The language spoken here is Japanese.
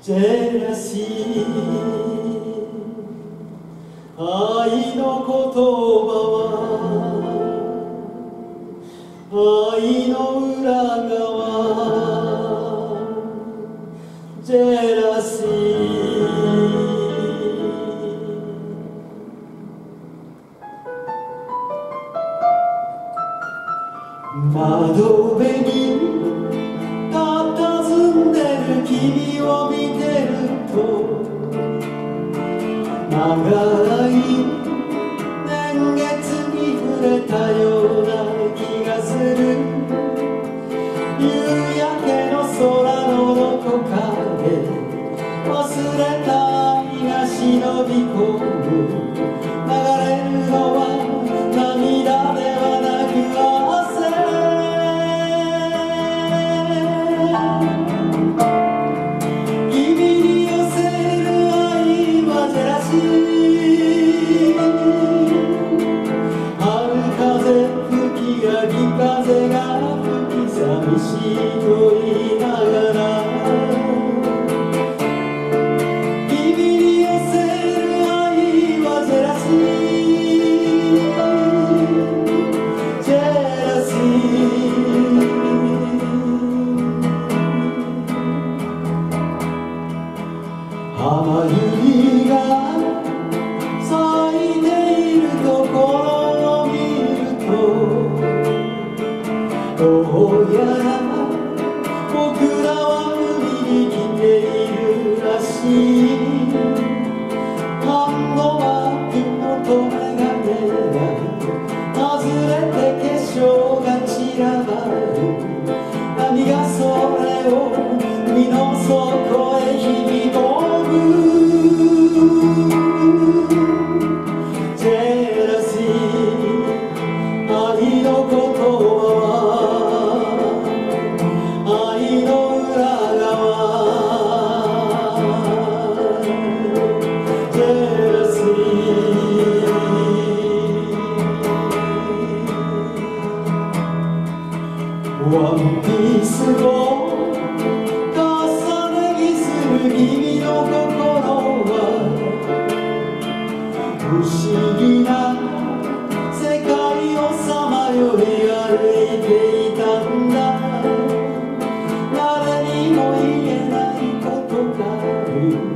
ジェラシー愛の言葉は。愛の裏側。ジェラシー窓辺に君を見てると長い波がそれを海の底ワンピースを重ね着する君の心は不思議な世界をさまよい歩いていたんだ誰にも言えないことがある